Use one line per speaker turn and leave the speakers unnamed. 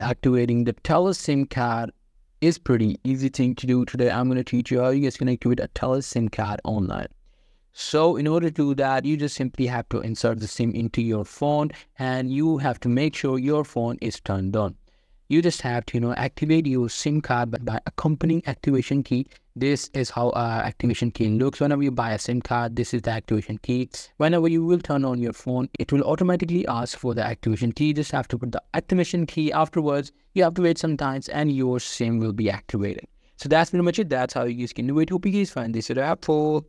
activating the Telus SIM card is pretty easy thing to do. Today, I'm going to teach you how you guys can activate a Telus SIM card online. So in order to do that, you just simply have to insert the SIM into your phone and you have to make sure your phone is turned on you just have to you know activate your sim card by accompanying activation key. This is how uh, activation key looks. Whenever you buy a sim card this is the activation key. Whenever you will turn on your phone it will automatically ask for the activation key. You just have to put the activation key afterwards. You have to wait some times and your sim will be activated. So that's pretty much it. That's how you guys can do it hope you guys find this video helpful